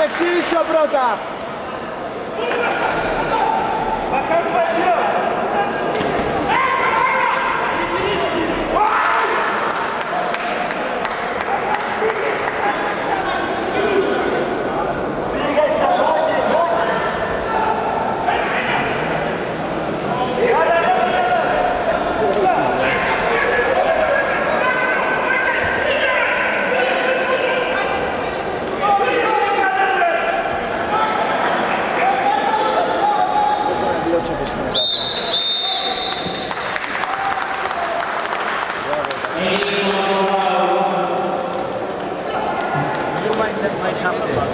δεξί ίσιο πρώτα. You might, might have